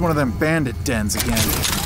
One of them bandit dens again.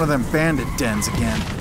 One of them bandit dens again.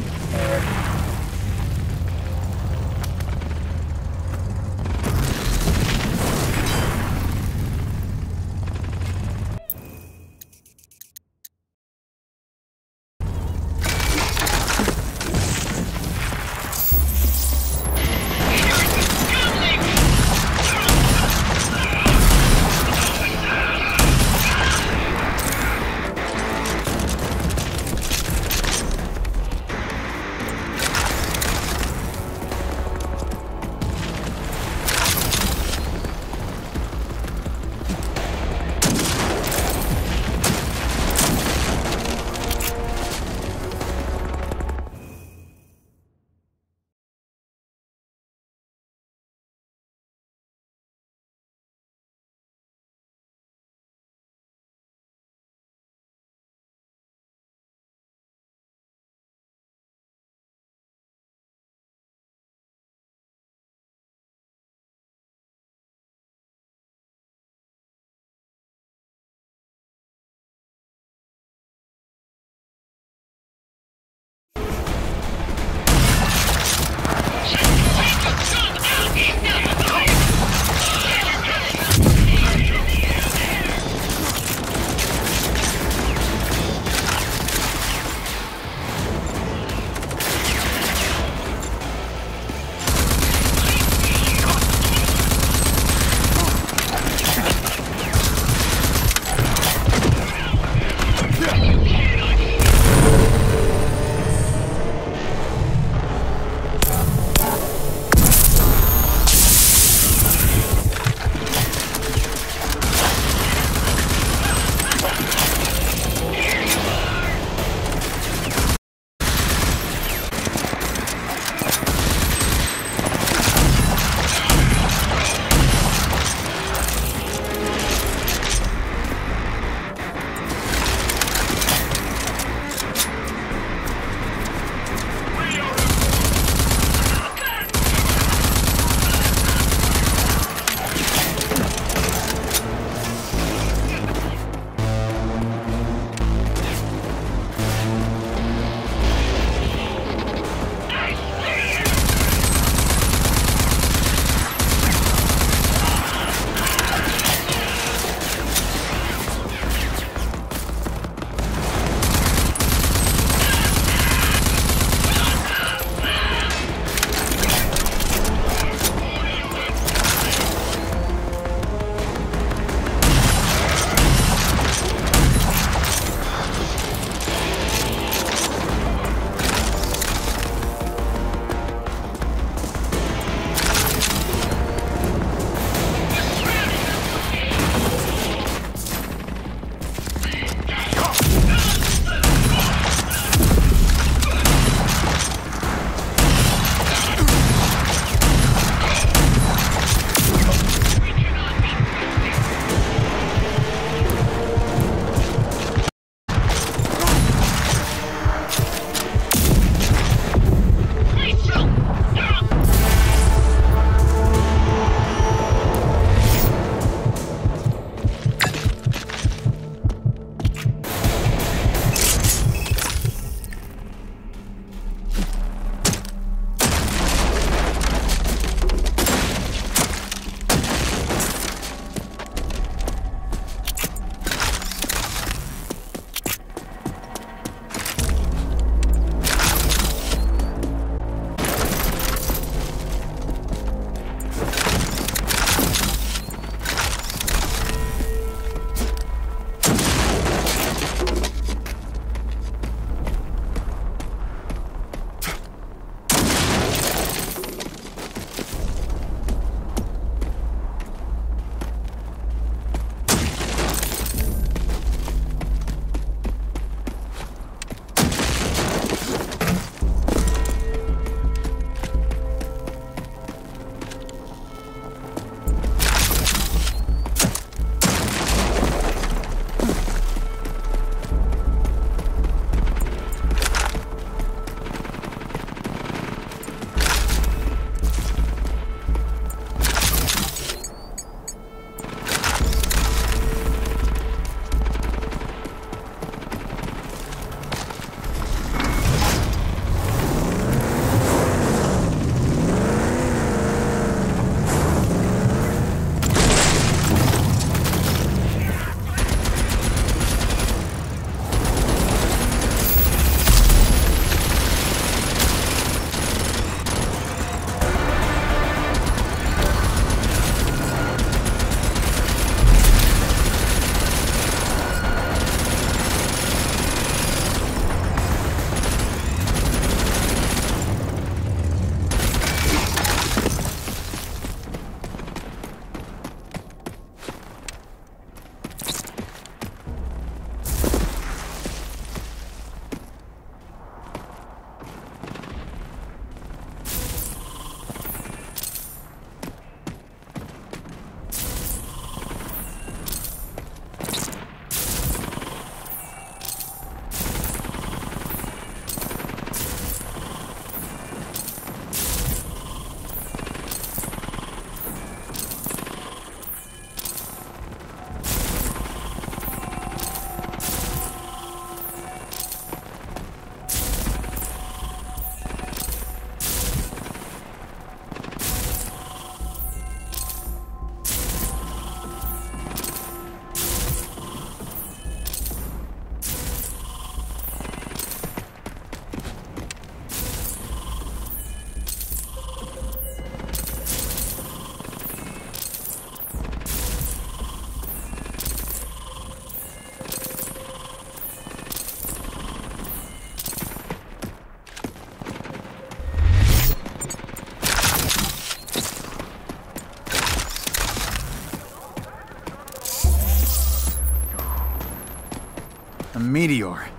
Meteor.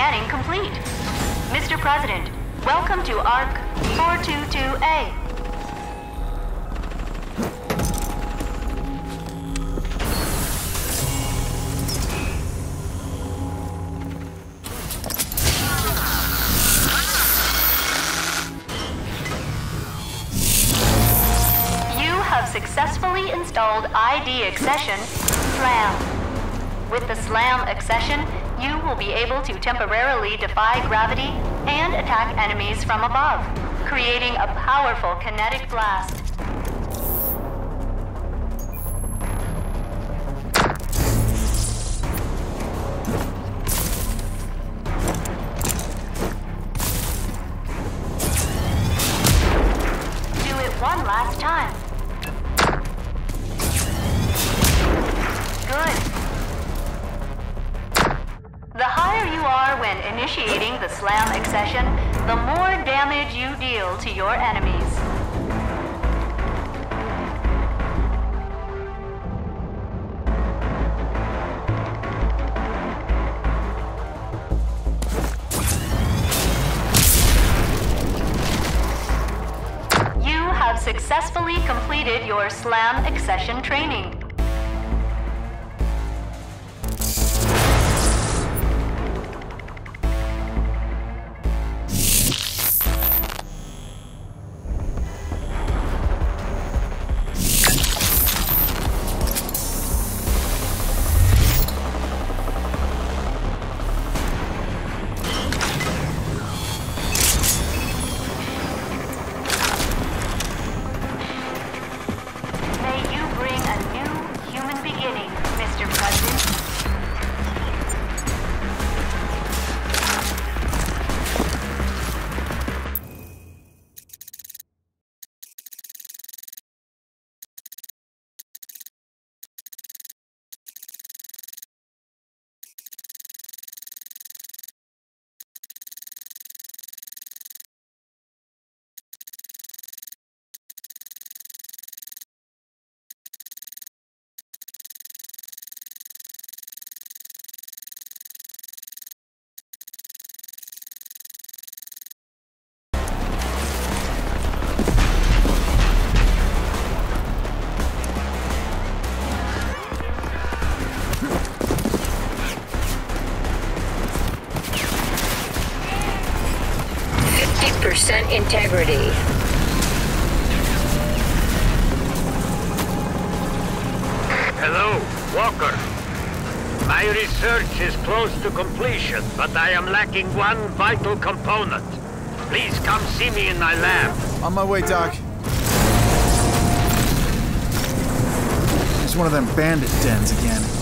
Scanning complete. Mr. President, welcome to Ark 422A. You have successfully installed ID accession SLAM. With the SLAM accession, you will be able to temporarily defy gravity and attack enemies from above, creating a powerful kinetic blast. Successfully completed your SLAM accession training. Close to completion, but I am lacking one vital component. Please come see me in my lab. On my way, Doc. It's one of them bandit dens again.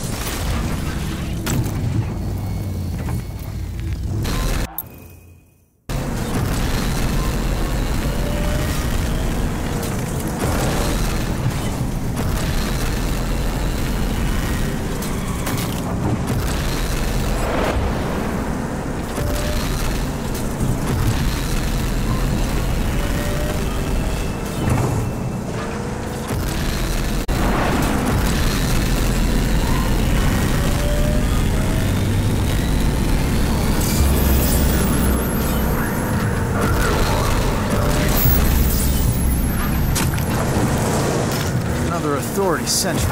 Authority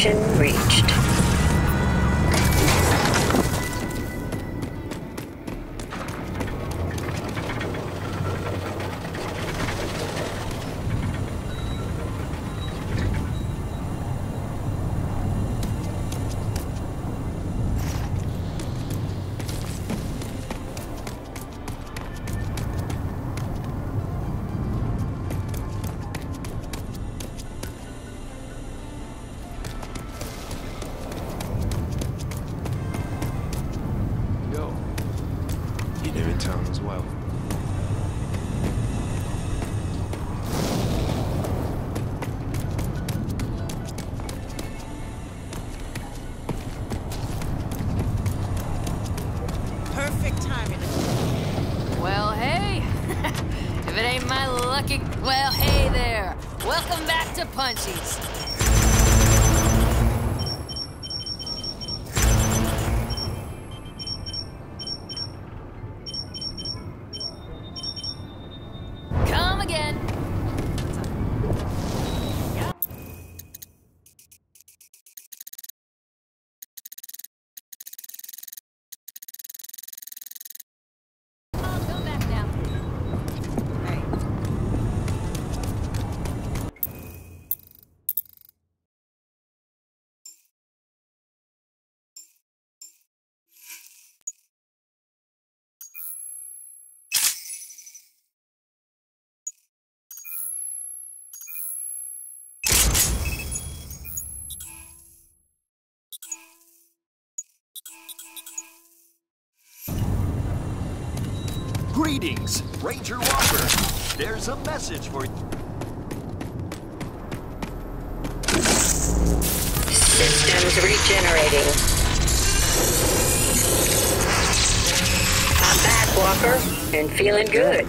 Destination reached. Well, hey there. Welcome back to Punchies. Greetings, Ranger Walker. There's a message for you. Systems regenerating. I'm back, Walker, and feeling good.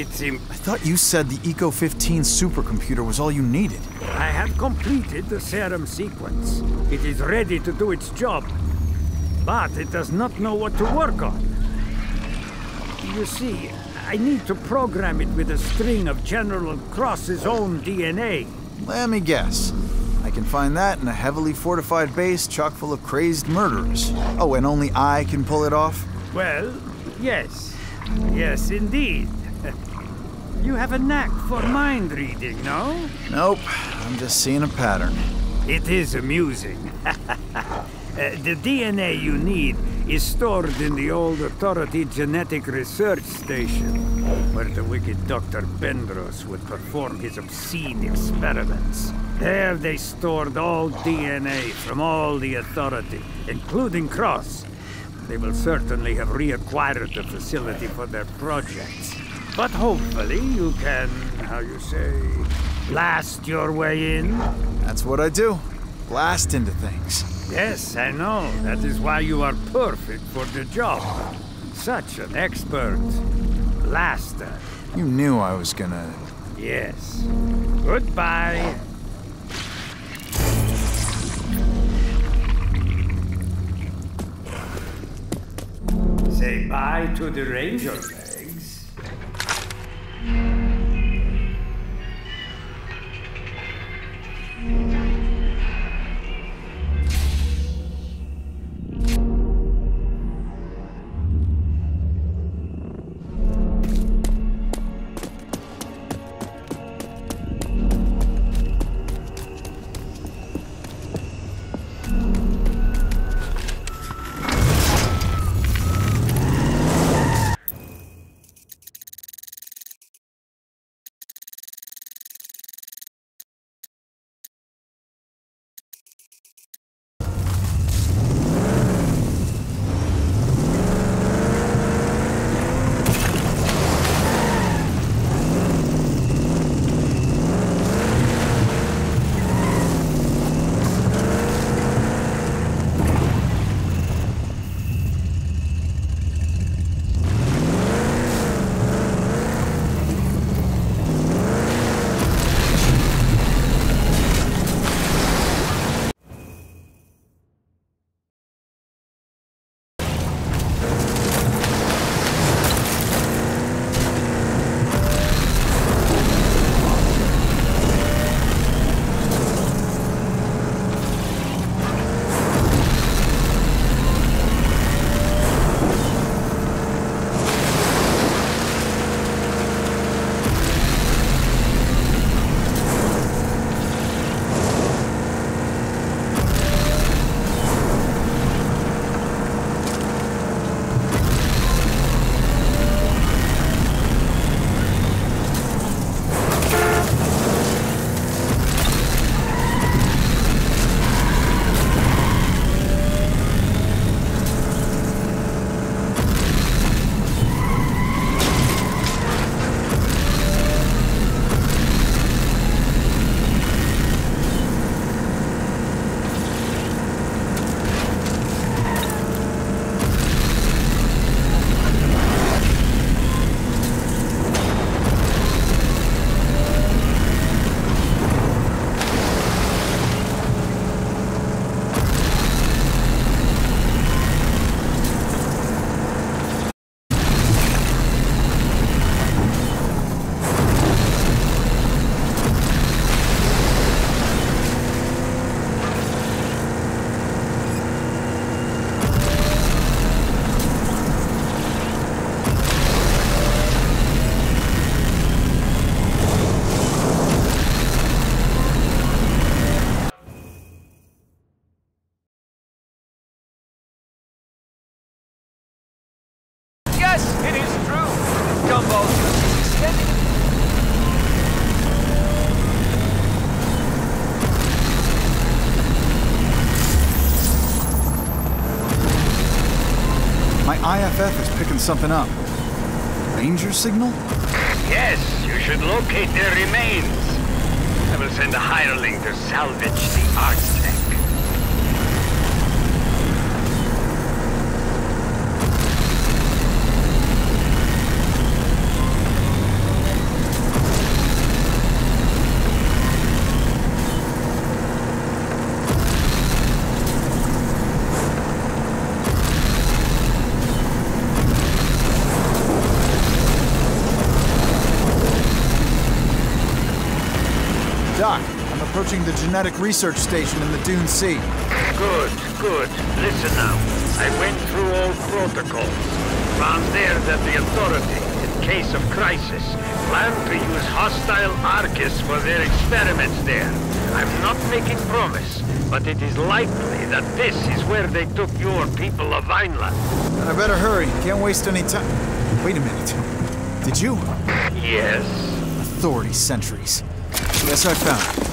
I thought you said the Eco-15 supercomputer was all you needed. I have completed the serum sequence. It is ready to do its job. But it does not know what to work on. You see, I need to program it with a string of General Cross's own DNA. Let me guess. I can find that in a heavily fortified base chock full of crazed murderers. Oh, and only I can pull it off? Well, yes. Yes, indeed. You have a knack for mind reading, no? Nope, I'm just seeing a pattern. It is amusing. uh, the DNA you need is stored in the old Authority Genetic Research Station, where the wicked Dr. Bendros would perform his obscene experiments. There they stored all DNA from all the Authority, including Cross. They will certainly have reacquired the facility for their projects. But hopefully you can, how you say, blast your way in. That's what I do. Blast into things. Yes, I know. That is why you are perfect for the job. Such an expert. Blaster. You knew I was gonna. Yes. Goodbye. Say bye to the ranger you something up. Ranger signal? Yes, you should locate their remains. I will send a hireling to salvage the architect. Approaching the genetic research station in the Dune Sea. Good, good. Listen now. I went through all protocols. Found there that the Authority, in case of crisis, planned to use hostile Arcus for their experiments there. I'm not making promise, but it is likely that this is where they took your people of Vineland. I better hurry. Can't waste any time. Wait a minute. Did you? Yes. Authority sentries. Yes, I found it.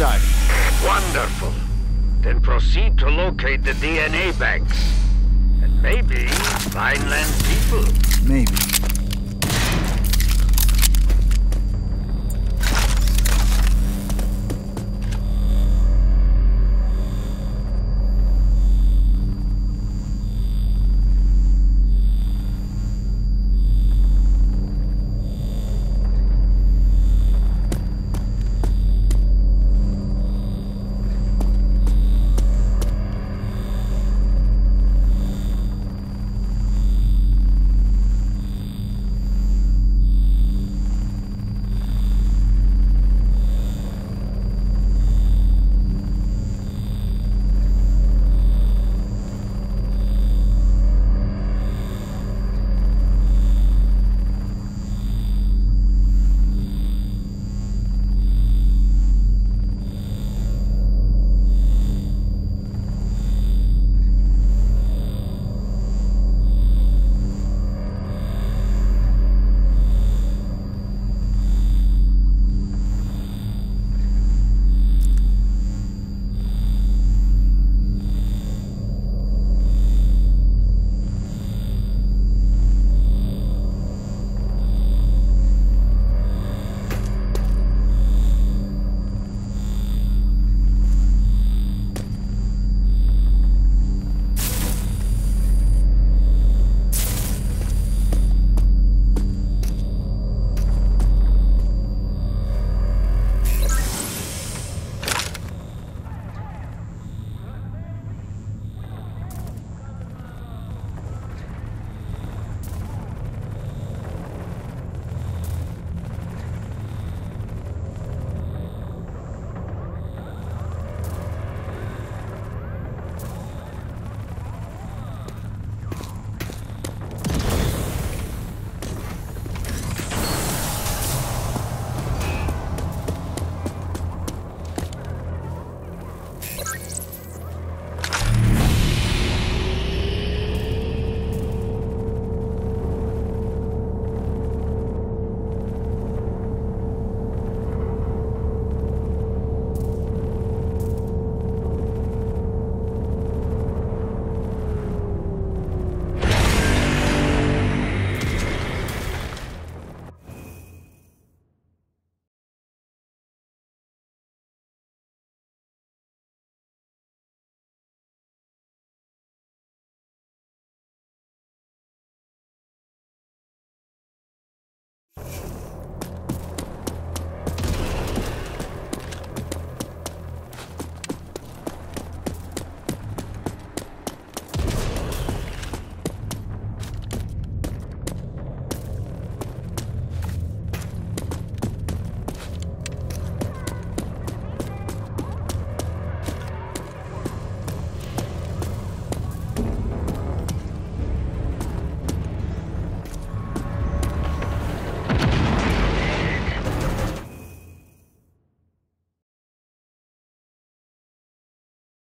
Inside. Wonderful. Then proceed to locate the DNA banks. And maybe Vineland people. Maybe.